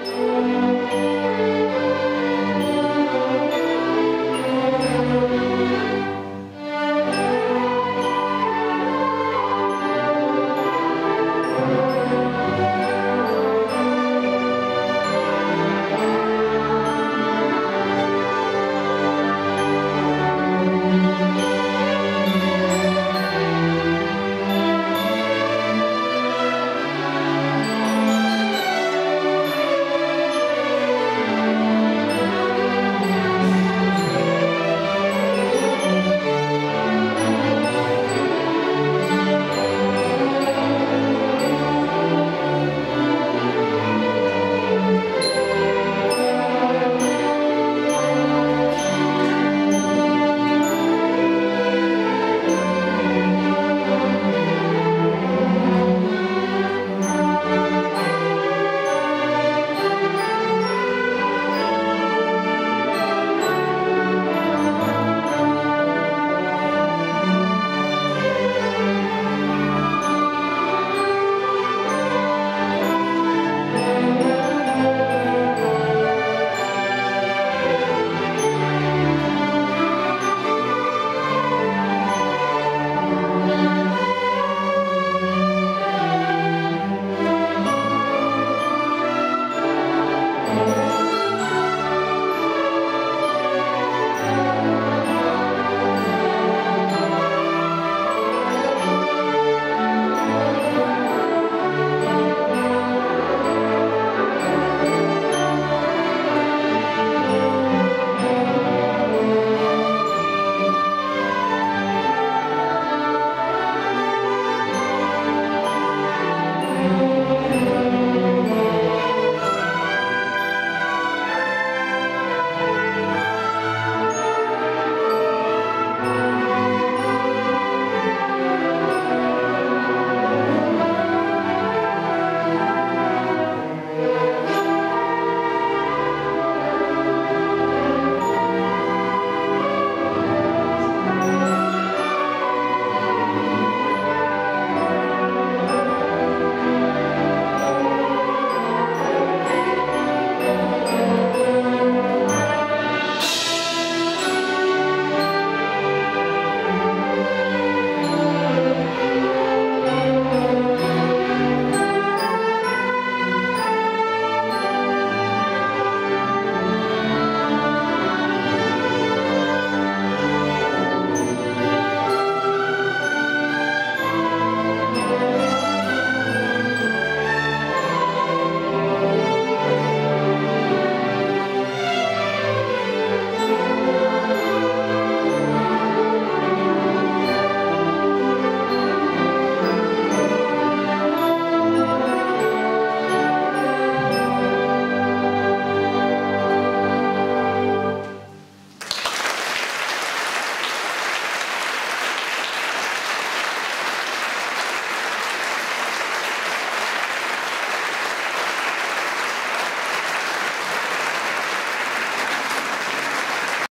Música